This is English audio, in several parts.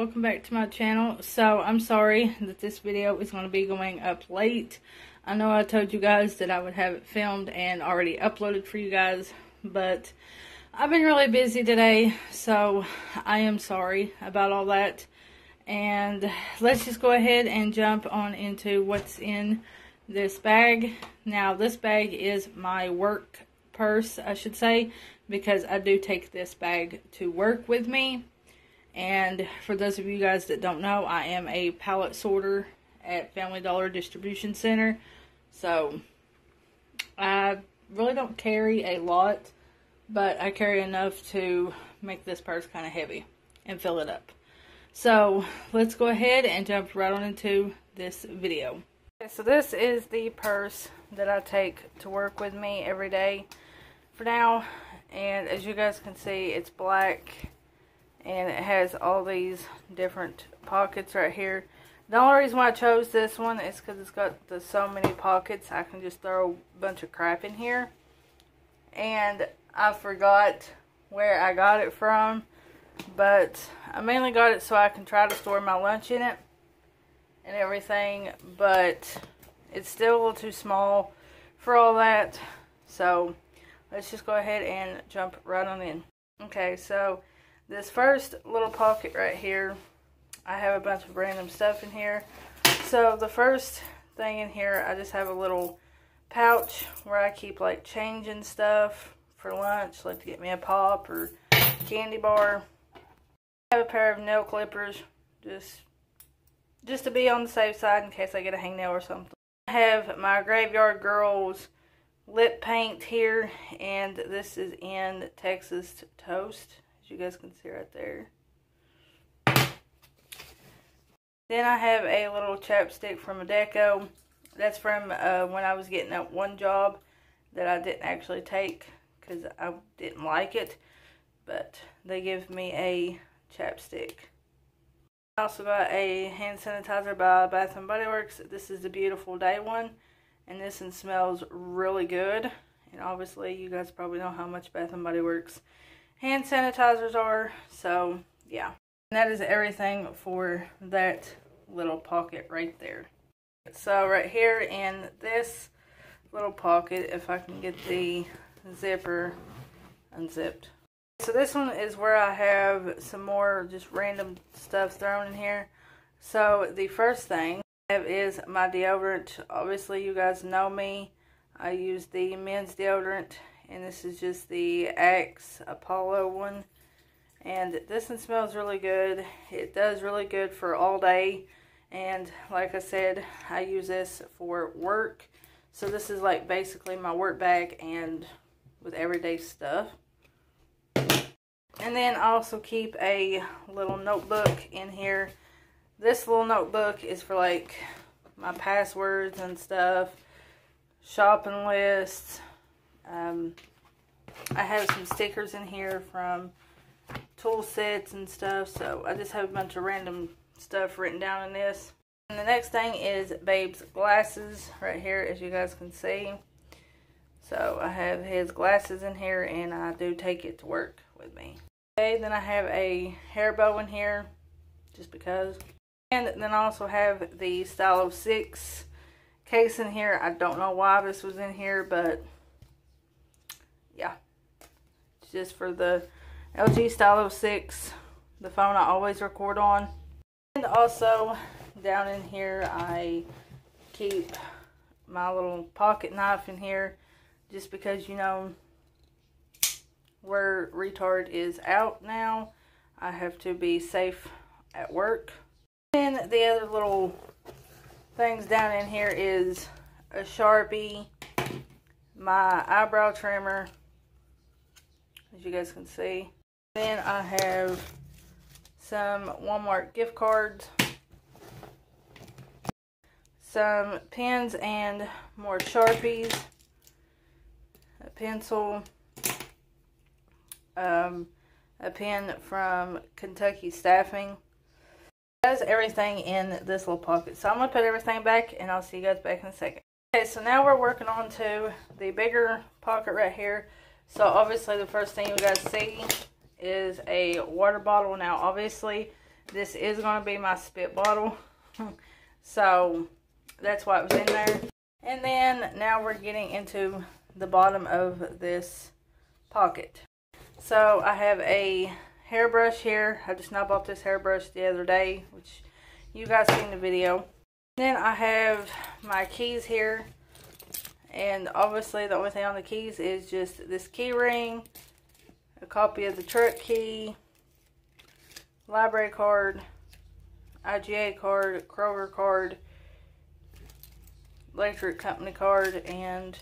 welcome back to my channel. So I'm sorry that this video is going to be going up late. I know I told you guys that I would have it filmed and already uploaded for you guys, but I've been really busy today, so I am sorry about all that. And let's just go ahead and jump on into what's in this bag. Now this bag is my work purse, I should say, because I do take this bag to work with me. And for those of you guys that don't know, I am a pallet sorter at Family Dollar Distribution Center. So I really don't carry a lot, but I carry enough to make this purse kind of heavy and fill it up. So let's go ahead and jump right on into this video. Okay, so this is the purse that I take to work with me every day for now. And as you guys can see, it's black and it has all these different pockets right here. The only reason why I chose this one is because it's got the, so many pockets. I can just throw a bunch of crap in here. And I forgot where I got it from. But I mainly got it so I can try to store my lunch in it. And everything. But it's still a little too small for all that. So let's just go ahead and jump right on in. Okay, so this first little pocket right here, I have a bunch of random stuff in here. So the first thing in here, I just have a little pouch where I keep like change and stuff for lunch, like to get me a pop or candy bar. I have a pair of nail clippers, just just to be on the safe side in case I get a hangnail or something. I have my Graveyard Girls lip paint here, and this is in Texas Toast you guys can see right there. Then I have a little chapstick from Adecco. That's from uh, when I was getting that one job that I didn't actually take because I didn't like it. But they give me a chapstick. I also got a hand sanitizer by Bath & Body Works. This is the Beautiful Day one. And this one smells really good. And obviously you guys probably know how much Bath & Body Works hand sanitizers are. So, yeah. And that is everything for that little pocket right there. So, right here in this little pocket, if I can get the zipper unzipped. So this one is where I have some more just random stuff thrown in here. So the first thing I have is my deodorant. Obviously you guys know me. I use the men's deodorant and this is just the Axe Apollo one. And this one smells really good. It does really good for all day. And like I said, I use this for work. So this is like basically my work bag and with everyday stuff. And then I also keep a little notebook in here. This little notebook is for like my passwords and stuff, shopping lists, um, I have some stickers in here from tool sets and stuff. So I just have a bunch of random stuff written down in this. And the next thing is Babe's glasses right here, as you guys can see. So I have his glasses in here, and I do take it to work with me. Okay, then I have a hair bow in here, just because. And then I also have the Stylo 6 case in here. I don't know why this was in here, but yeah. Just for the LG Stylo 6, the phone I always record on. And also, down in here, I keep my little pocket knife in here just because, you know, where retard is out now, I have to be safe at work. And the other little things down in here is a Sharpie, my eyebrow trimmer, as you guys can see. Then I have some Walmart gift cards, some pens and more Sharpies, a pencil, um, a pen from Kentucky Staffing. That's everything in this little pocket. So I'm going to put everything back and I'll see you guys back in a second. Okay, so now we're working on to the bigger pocket right here. So obviously the first thing you guys see is a water bottle. Now obviously this is going to be my spit bottle. so that's why it was in there. And then now we're getting into the bottom of this pocket. So I have a hairbrush here. I just now bought this hairbrush the other day, which you guys seen the video. Then I have my keys here. And obviously the only thing on the keys is just this key ring, a copy of the truck key, library card, IGA card, Kroger card, electric company card, and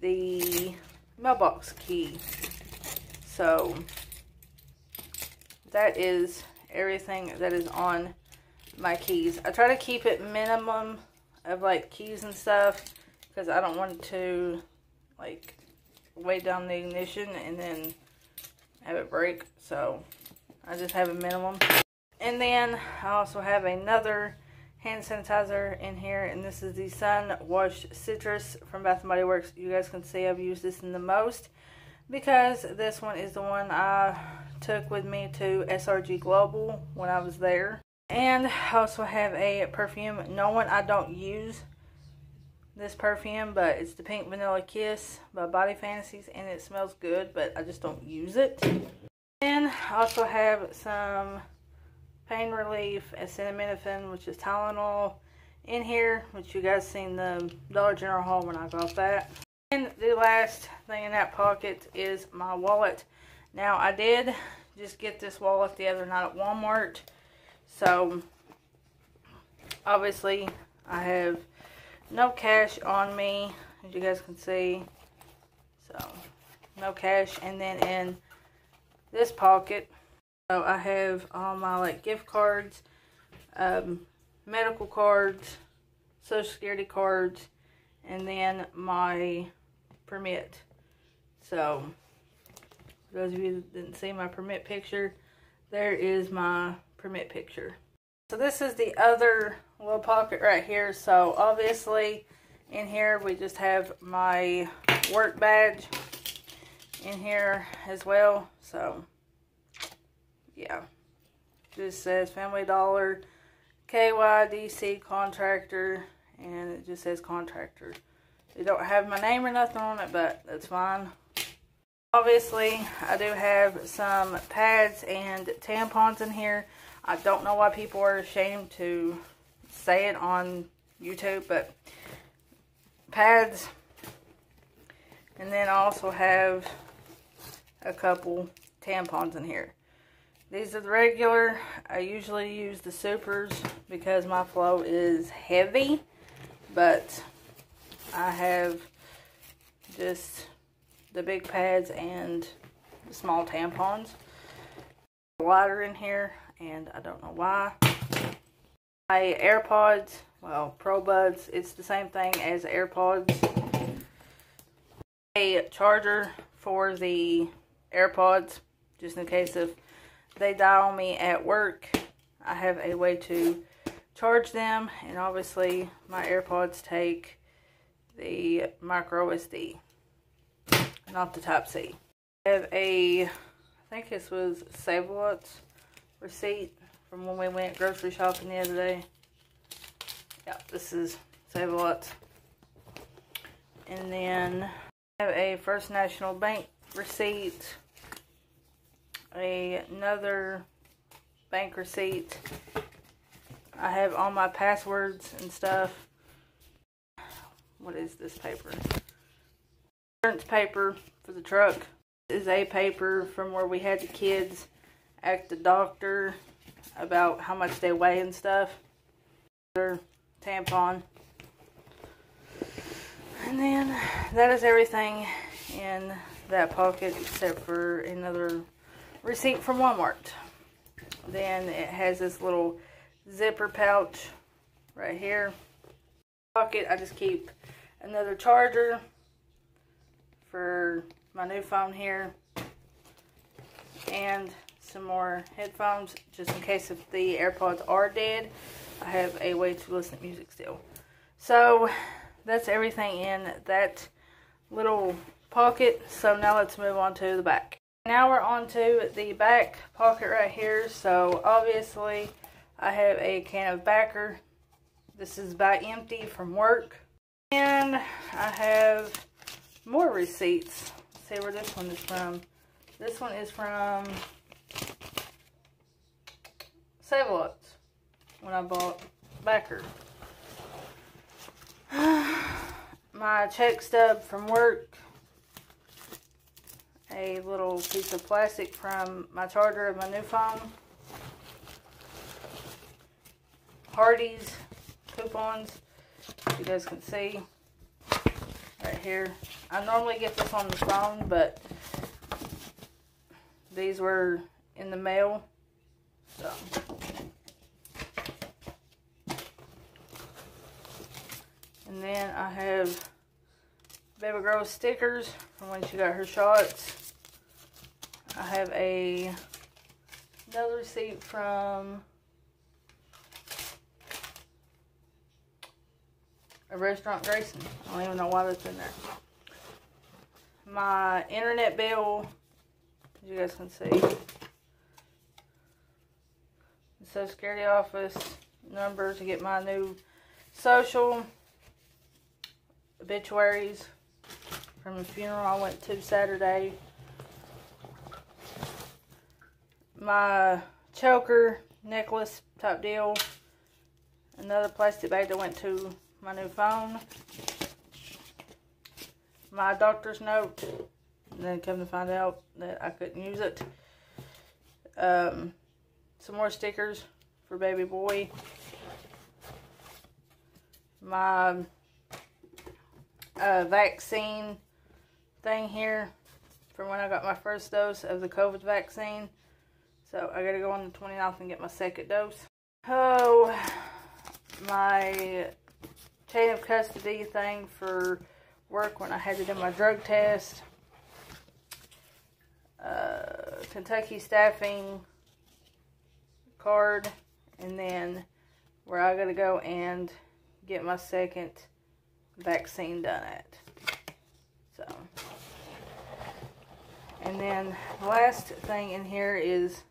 the mailbox key. So that is everything that is on my keys. I try to keep it minimum of like keys and stuff because I don't want to like weigh down the ignition and then have it break. So I just have a minimum. And then I also have another hand sanitizer in here. And this is the Sun Washed Citrus from Bath & Body Works. You guys can see I've used this in the most. Because this one is the one I took with me to SRG Global when I was there. And I also have a perfume. No one I don't use this perfume, but it's the Pink Vanilla Kiss by Body Fantasies, and it smells good, but I just don't use it. And I also have some pain relief, acetaminophen, which is Tylenol, in here, which you guys seen the Dollar General haul when I got that. And the last thing in that pocket is my wallet. Now, I did just get this wallet the other night at Walmart. So, obviously, I have no cash on me, as you guys can see. So, no cash. And then in this pocket, so I have all my like gift cards, um, medical cards, social security cards, and then my permit. So, those of you that didn't see my permit picture, there is my permit picture. So this is the other little pocket right here. So obviously in here we just have my work badge in here as well. So yeah, just says Family Dollar, KYDC contractor, and it just says contractor. They don't have my name or nothing on it, but that's fine. Obviously, I do have some pads and tampons in here. I don't know why people are ashamed to say it on YouTube, but pads. And then I also have a couple tampons in here. These are the regular. I usually use the supers because my flow is heavy. But I have just the big pads and the small tampons. Lighter in here and I don't know why. My AirPods, well, ProBuds, it's the same thing as AirPods. A charger for the AirPods, just in case if they die on me at work, I have a way to charge them. And obviously, my AirPods take the micro SD, not the Type-C. I have a, I think this was Save-A-Lots receipt from when we went grocery shopping the other day. Yeah, this is Save-A-Lot. And then I have a First National Bank receipt. A, another bank receipt. I have all my passwords and stuff. What is this paper? Insurance paper for the truck. This is a paper from where we had the kids at the doctor about how much they weigh and stuff. Their tampon. And then that is everything in that pocket except for another receipt from Walmart. Then it has this little zipper pouch right here. Pocket, I just keep another charger for my new phone here. And some more headphones just in case if the AirPods are dead. I have a way to listen to music still. So that's everything in that little pocket. So now let's move on to the back. Now we're on to the back pocket right here. So obviously I have a can of backer. This is by Empty from work. And I have more receipts. Let's see where this one is from. This one is from Save-A-Lots when I bought backer. My check stub from work a little piece of plastic from my charger of my new phone. Hardee's coupons, you guys can see right here. I normally get this on the phone, but these were in the mail. So. And then I have Baby Girl stickers from when she got her shots. I have a another receipt from a restaurant Grayson. I don't even know why that's in there. My internet bill, as you guys can see. The Social Security office number to get my new social obituaries from the funeral I went to Saturday my choker necklace type deal. Another plastic bag that went to my new phone. My doctor's note. And then come to find out that I couldn't use it. Um, some more stickers for baby boy. My uh, vaccine thing here from when I got my first dose of the COVID vaccine. So I gotta go on the 29th and get my second dose. Oh, my chain of custody thing for work when I had to do my drug test. Uh, Kentucky staffing card. And then where I gotta go and get my second vaccine done it. So. And then the last thing in here is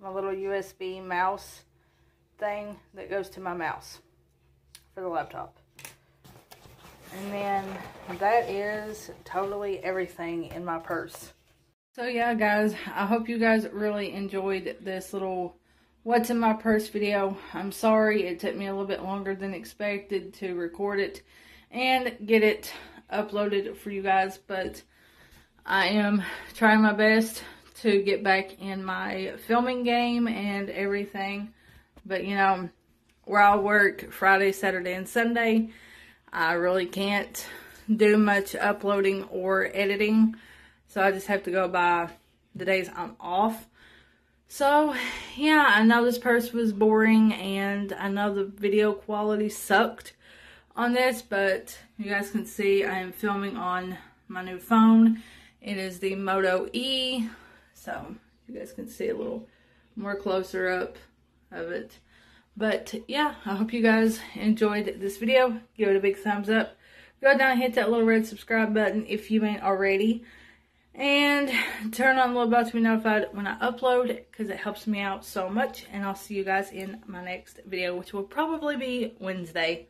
my little USB mouse thing that goes to my mouse for the laptop. And then that is totally everything in my purse. So yeah, guys, I hope you guys really enjoyed this little what's in my purse video. I'm sorry it took me a little bit longer than expected to record it and get it uploaded for you guys, but I am trying my best to get back in my filming game and everything. But, you know, where I work Friday, Saturday, and Sunday, I really can't do much uploading or editing. So I just have to go by the days I'm off. So, yeah, I know this purse was boring and I know the video quality sucked on this, but you guys can see I am filming on my new phone. It is the Moto E so you guys can see a little more closer up of it. But yeah, I hope you guys enjoyed this video. Give it a big thumbs up. Go down hit that little red subscribe button if you ain't already. And turn on the little bell to be notified when I upload because it helps me out so much. And I'll see you guys in my next video, which will probably be Wednesday.